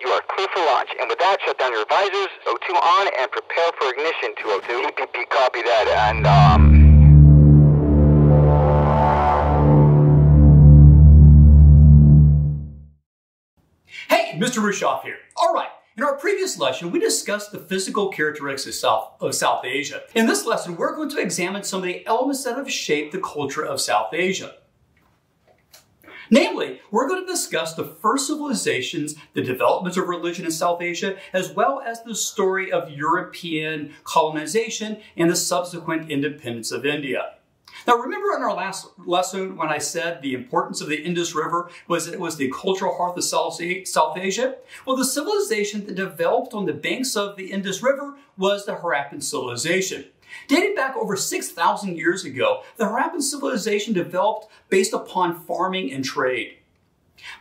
You are clear for launch. And with that, shut down your visors. O2 on and prepare for ignition, 202. EPP, copy that. And, um... Hey, Mr. Rueschhoff here. All right. In our previous lesson, we discussed the physical characteristics of South, of South Asia. In this lesson, we're going to examine some of the elements that have shaped the culture of South Asia. Namely, we're going to discuss the first civilizations, the developments of religion in South Asia, as well as the story of European colonization and the subsequent independence of India. Now, remember in our last lesson when I said the importance of the Indus River was that it was the cultural heart of South Asia? Well, the civilization that developed on the banks of the Indus River was the Harappan civilization. Dating back over 6,000 years ago, the Harappan civilization developed based upon farming and trade.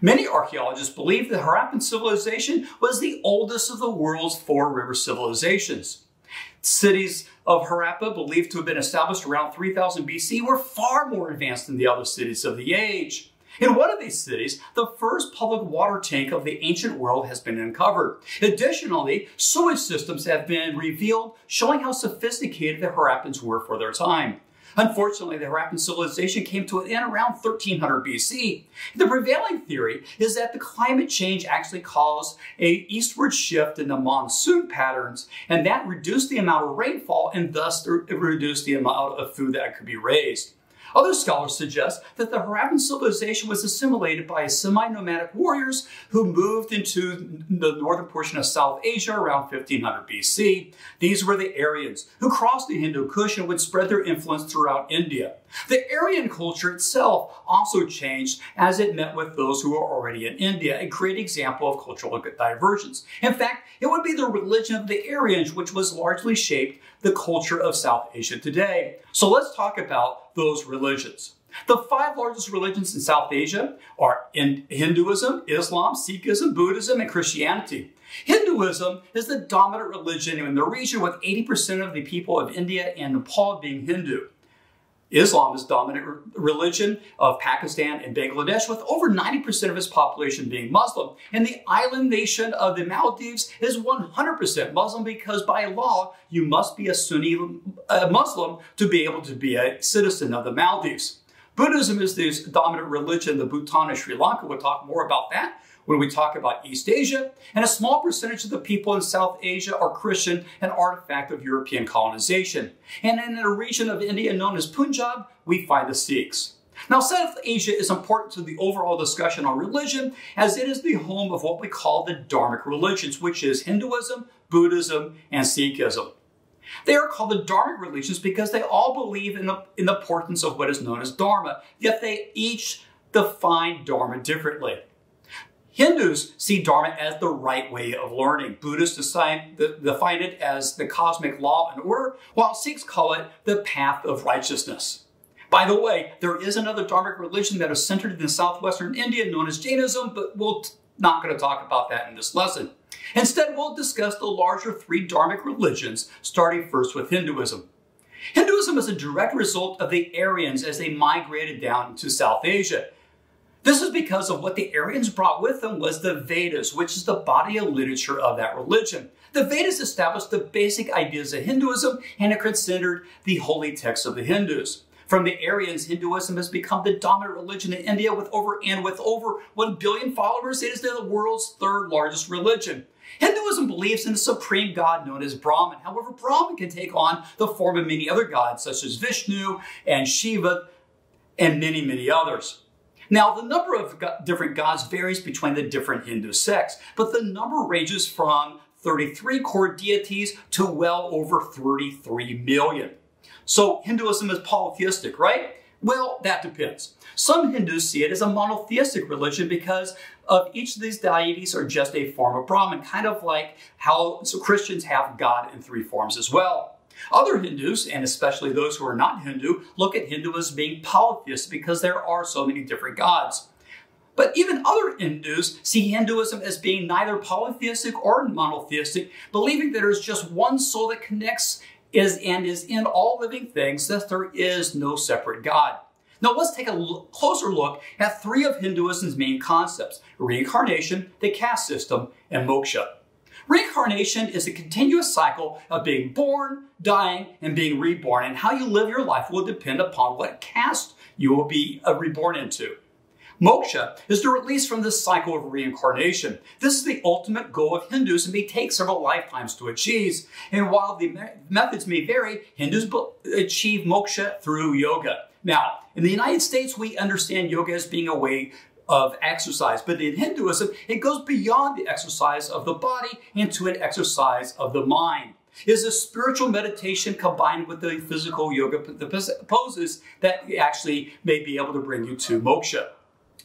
Many archaeologists believe the Harappan civilization was the oldest of the world's four river civilizations. Cities of Harappa, believed to have been established around 3000 BC, were far more advanced than the other cities of the age. In one of these cities, the first public water tank of the ancient world has been uncovered. Additionally, sewage systems have been revealed, showing how sophisticated the Harappans were for their time. Unfortunately, the Harappan civilization came to an end around 1300 BC. The prevailing theory is that the climate change actually caused a eastward shift in the monsoon patterns, and that reduced the amount of rainfall and thus reduced the amount of food that could be raised. Other scholars suggest that the Harappan civilization was assimilated by semi-nomadic warriors who moved into the northern portion of South Asia around 1500 BC. These were the Aryans, who crossed the Hindu Kush and would spread their influence throughout India. The Aryan culture itself also changed as it met with those who were already in India, a great example of cultural divergence. In fact, it would be the religion of the Aryans which was largely shaped the culture of South Asia today. So let's talk about those religions. The five largest religions in South Asia are Hinduism, Islam, Sikhism, Buddhism, and Christianity. Hinduism is the dominant religion in the region with 80% of the people of India and Nepal being Hindu. Islam is dominant religion of Pakistan and Bangladesh with over 90% of its population being Muslim. And the island nation of the Maldives is 100% Muslim because by law, you must be a Sunni uh, Muslim to be able to be a citizen of the Maldives. Buddhism is the dominant religion of Bhutan and Sri Lanka. We'll talk more about that when we talk about East Asia, and a small percentage of the people in South Asia are Christian, an artifact of European colonization. And in a region of India known as Punjab, we find the Sikhs. Now, South Asia is important to the overall discussion on religion as it is the home of what we call the Dharmic religions, which is Hinduism, Buddhism, and Sikhism. They are called the Dharmic religions because they all believe in the, in the importance of what is known as Dharma, yet they each define Dharma differently. Hindus see Dharma as the right way of learning. Buddhists define, define it as the cosmic law and order, while Sikhs call it the path of righteousness. By the way, there is another Dharmic religion that is centered in southwestern India known as Jainism, but we're not going to talk about that in this lesson. Instead, we'll discuss the larger three Dharmic religions, starting first with Hinduism. Hinduism is a direct result of the Aryans as they migrated down to South Asia. This is because of what the Aryans brought with them was the Vedas, which is the body of literature of that religion. The Vedas established the basic ideas of Hinduism and are considered the holy texts of the Hindus. From the Aryans, Hinduism has become the dominant religion in India with over and with over 1 billion followers, it is the world's third largest religion. Hinduism believes in a supreme god known as Brahman. However, Brahman can take on the form of many other gods, such as Vishnu and Shiva and many, many others. Now, the number of different gods varies between the different Hindu sects, but the number ranges from 33 core deities to well over 33 million. So Hinduism is polytheistic, right? Well, that depends. Some Hindus see it as a monotheistic religion because of each of these deities are just a form of Brahman, kind of like how so Christians have God in three forms as well. Other Hindus, and especially those who are not Hindu, look at Hindu as being polytheist because there are so many different gods. But even other Hindus see Hinduism as being neither polytheistic or monotheistic, believing that there is just one soul that connects is and is in all living things, that there is no separate God. Now let's take a closer look at three of Hinduism's main concepts reincarnation, the caste system, and moksha. Reincarnation is a continuous cycle of being born, dying, and being reborn, and how you live your life will depend upon what caste you will be uh, reborn into. Moksha is the release from this cycle of reincarnation. This is the ultimate goal of Hindus and may take several lifetimes to achieve. And while the me- methods may vary, Hindus achieve moksha through yoga. Now, in the United States, we understand yoga as being a way of exercise, but in Hinduism, it goes beyond the exercise of the body into an exercise of the mind. It is a spiritual meditation combined with the physical yoga the poses that actually may be able to bring you to moksha.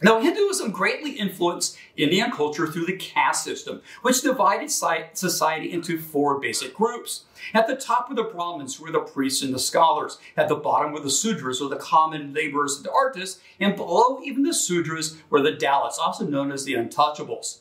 Now, Hinduism greatly influenced Indian culture through the caste system, which divided society into four basic groups. At the top were the Brahmins, who were the priests and the scholars. At the bottom were the Sudras, or the common laborers and artists. And below even the Sudras were the Dalits, also known as the untouchables.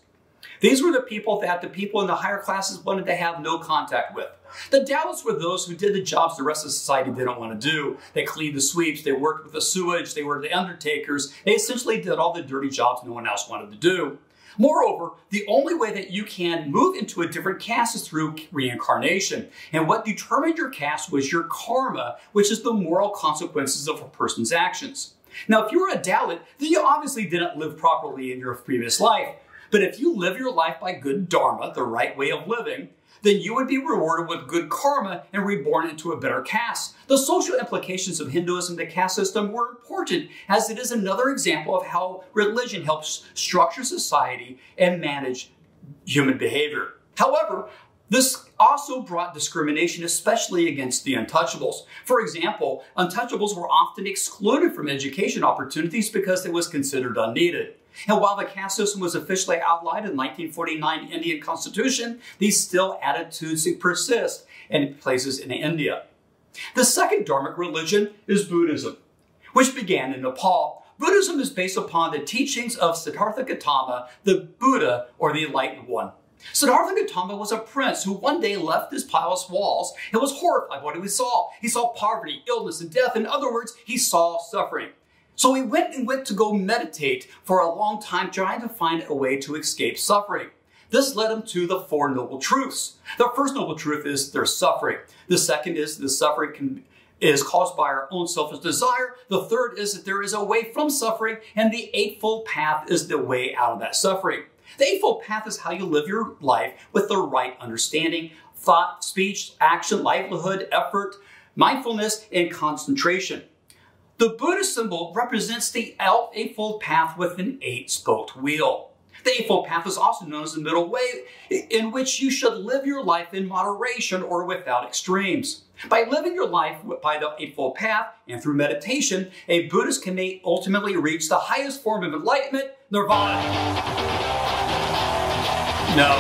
These were the people that the people in the higher classes wanted to have no contact with. The Dalits were those who did the jobs the rest of society didn't want to do. They cleaned the sweeps, they worked with the sewage, they were the undertakers. They essentially did all the dirty jobs no one else wanted to do. Moreover, the only way that you can move into a different caste is through reincarnation. And what determined your caste was your karma, which is the moral consequences of a person's actions. Now, if you were a Dalit, then you obviously didn't live properly in your previous life. But if you live your life by good dharma, the right way of living, then you would be rewarded with good karma and reborn into a better caste. The social implications of Hinduism, the caste system, were important as it is another example of how religion helps structure society and manage human behavior. However, this also brought discrimination, especially against the untouchables. For example, untouchables were often excluded from education opportunities because it was considered unneeded. And while the caste system was officially outlawed in the 1949 Indian Constitution, these still attitudes persist in places in India. The second dharmic religion is Buddhism, which began in Nepal. Buddhism is based upon the teachings of Siddhartha Gautama, the Buddha or the Enlightened One. Siddhartha Gautama was a prince who one day left his palace walls and was horrified by what he saw. He saw poverty, illness, and death. In other words, he saw suffering. So he went and went to go meditate for a long time, trying to find a way to escape suffering. This led him to the Four Noble Truths. The first noble truth is there's suffering. The second is the suffering can, is caused by our own selfish desire. The third is that there is a way from suffering, and the Eightfold Path is the way out of that suffering. The Eightfold Path is how you live your life with the right understanding, thought, speech, action, livelihood, effort, mindfulness, and concentration. The Buddhist symbol represents the Eightfold Path with an eight-spoked wheel. The Eightfold Path is also known as the middle way, in which you should live your life in moderation or without extremes. By living your life by the Eightfold Path and through meditation, a Buddhist can ultimately reach the highest form of enlightenment, nirvana. No,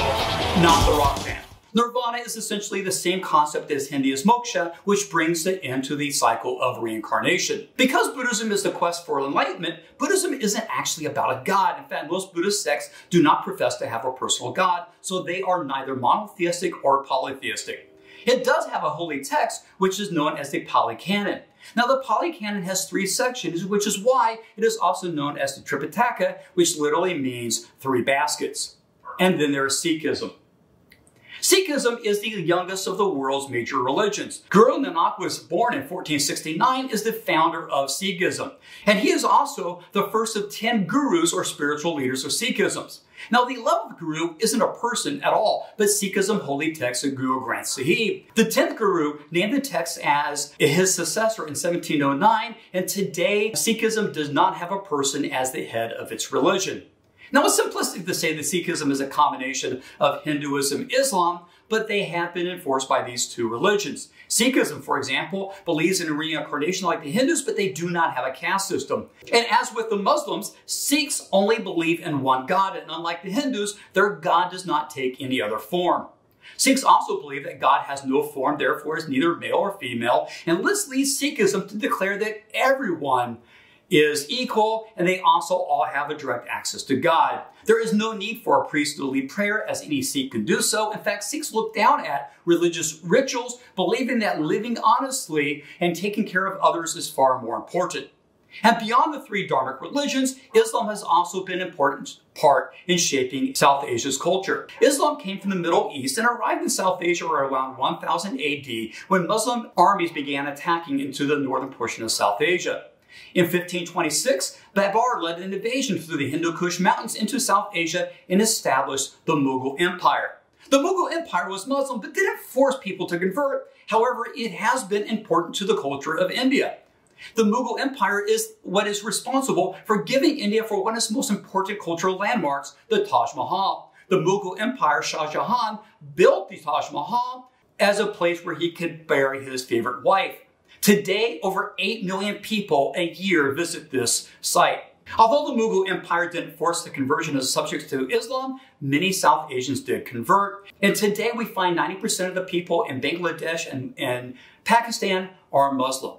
not the rock band. Nirvana is essentially the same concept as Hindu's moksha, which brings the end to the cycle of reincarnation. Because Buddhism is the quest for enlightenment, Buddhism isn't actually about a god. In fact, most Buddhist sects do not profess to have a personal god, so they are neither monotheistic or polytheistic. It does have a holy text, which is known as the Pali Canon. Now, the Pali Canon has three sections, which is why it is also known as the Tripitaka, which literally means three baskets. And then there is Sikhism. Sikhism is the youngest of the world's major religions. Guru Nanak was born in 1469, is the founder of Sikhism. And he is also the first of 10 gurus or spiritual leaders of Sikhism. Now, the 11th Guru isn't a person at all, but Sikhism holy text of Guru Granth Sahib. The 10th Guru named the text as his successor in 1709, and today Sikhism does not have a person as the head of its religion. Now, it's simplistic to say that Sikhism is a combination of Hinduism, Islam, but they have been enforced by these two religions. Sikhism, for example, believes in reincarnation like the Hindus, but they do not have a caste system. And as with the Muslims, Sikhs only believe in one God, and unlike the Hindus, their God does not take any other form. Sikhs also believe that God has no form, therefore is neither male or female, and this leads Sikhism to declare that everyone is equal, and they also all have a direct access to God. There is no need for a priest to lead prayer, as any Sikh can do so. In fact, Sikhs look down at religious rituals, believing that living honestly and taking care of others is far more important. And beyond the three Dharmic religions, Islam has also been an important part in shaping South Asia's culture. Islam came from the Middle East and arrived in South Asia around 1000 AD when Muslim armies began attacking into the northern portion of South Asia. In 1526, Babar led an invasion through the Hindu Kush Mountains into South Asia and established the Mughal Empire. The Mughal Empire was Muslim but didn't force people to convert. However, it has been important to the culture of India. The Mughal Empire is what is responsible for giving India for one of its most important cultural landmarks, the Taj Mahal. The Mughal Empire, Shah Jahan, built the Taj Mahal as a place where he could bury his favorite wife. Today, over 8 million people a year visit this site. Although the Mughal Empire didn't force the conversion of subjects to Islam, many South Asians did convert. And today we find 90% of the people in Bangladesh and, and Pakistan are Muslim.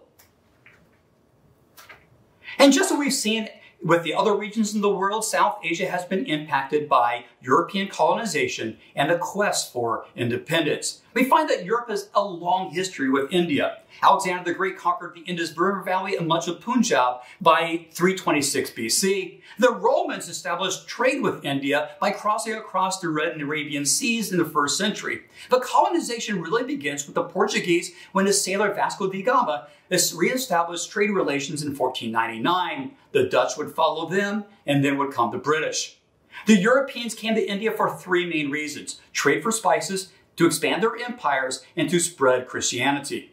And just as we've seen with the other regions in the world, South Asia has been impacted by European colonization and the quest for independence. We find that Europe has a long history with India. Alexander the Great conquered the Indus River Valley and much of Punjab by 326 BC. The Romans established trade with India by crossing across the Red and Arabian Seas in the first century. But colonization really begins with the Portuguese when the sailor Vasco da Gama reestablished trade relations in 1499. The Dutch would follow them, and then would come the British. The Europeans came to India for three main reasons trade for spices, to expand their empires, and to spread Christianity.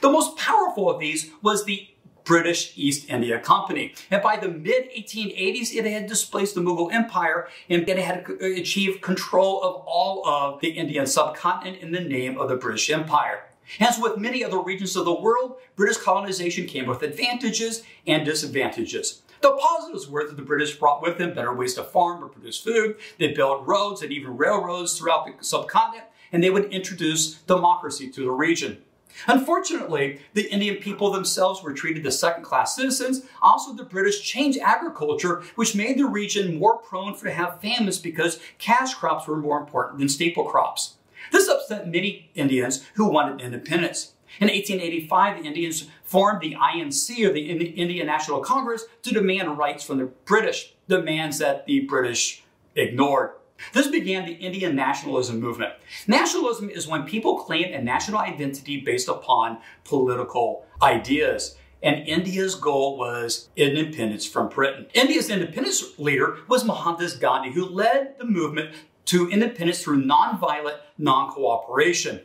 The most powerful of these was the British East India Company. And by the mid 1880s, it had displaced the Mughal Empire and it had achieved control of all of the Indian subcontinent in the name of the British Empire. As with many other regions of the world, British colonization came with advantages and disadvantages. The positives were that the British brought with them better ways to farm or produce food, they built roads and even railroads throughout the subcontinent, and they would introduce democracy to the region. Unfortunately, the Indian people themselves were treated as second class citizens. Also, the British changed agriculture, which made the region more prone to have famines because cash crops were more important than staple crops. This upset many Indians who wanted independence. In 1885, the Indians formed the INC, or the Indian National Congress, to demand rights from the British, demands that the British ignored. This began the Indian nationalism movement. Nationalism is when people claim a national identity based upon political ideas. And India's goal was independence from Britain. India's independence leader was Mohandas Gandhi, who led the movement to independence through nonviolent non-cooperation.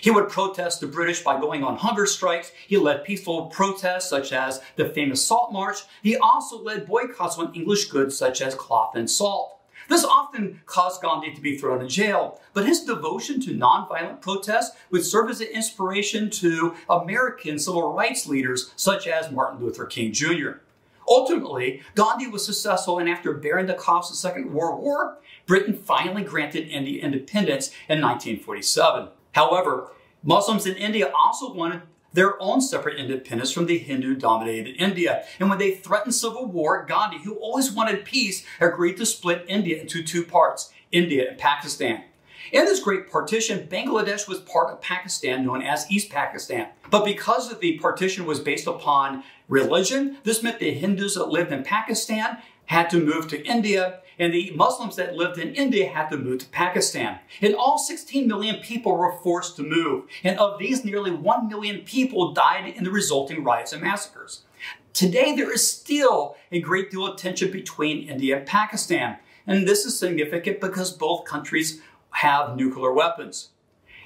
He would protest the British by going on hunger strikes. He led peaceful protests such as the famous Salt March. He also led boycotts on English goods such as cloth and salt. This often caused Gandhi to be thrown in jail, but his devotion to nonviolent protest would serve as an inspiration to American civil rights leaders such as Martin Luther King Jr. Ultimately, Gandhi was successful, and after bearing the cost of the Second World War, Britain finally granted India independence in 1947. However, Muslims in India also wanted their own separate independence from the Hindu dominated India. And when they threatened civil war, Gandhi, who always wanted peace, agreed to split India into two parts, India and Pakistan. In this great partition, Bangladesh was part of Pakistan known as East Pakistan. But because of the partition was based upon religion, this meant the Hindus that lived in Pakistan had to move to India and the Muslims that lived in India had to move to Pakistan. And all 16 million people were forced to move. And of these, nearly 1 million people died in the resulting riots and massacres. Today, there is still a great deal of tension between India and Pakistan. And this is significant because both countries have nuclear weapons.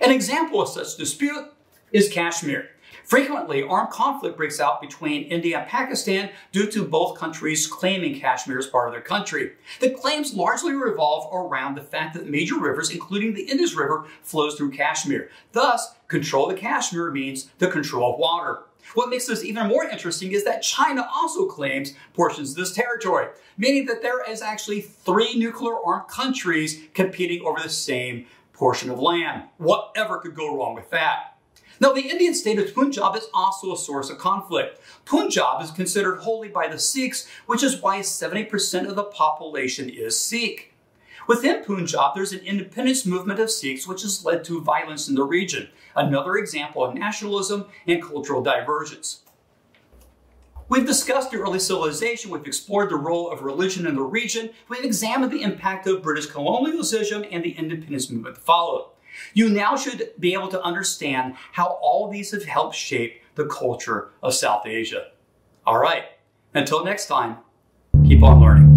An example of such dispute is Kashmir. Frequently, armed conflict breaks out between India and Pakistan due to both countries claiming Kashmir as part of their country. The claims largely revolve around the fact that major rivers, including the Indus River, flows through Kashmir. Thus, control of Kashmir means the control of water. What makes this even more interesting is that China also claims portions of this territory, meaning that there is actually three nuclear armed countries competing over the same portion of land. Whatever could go wrong with that? Now, the Indian state of Punjab is also a source of conflict. Punjab is considered holy by the Sikhs, which is why 70% of the population is Sikh. Within Punjab, there's an independence movement of Sikhs, which has led to violence in the region, another example of nationalism and cultural divergence. We've discussed the early civilization, we've explored the role of religion in the region, we've examined the impact of British colonialism and the independence movement that followed. You now should be able to understand how all these have helped shape the culture of South Asia. All right, until next time, keep on learning.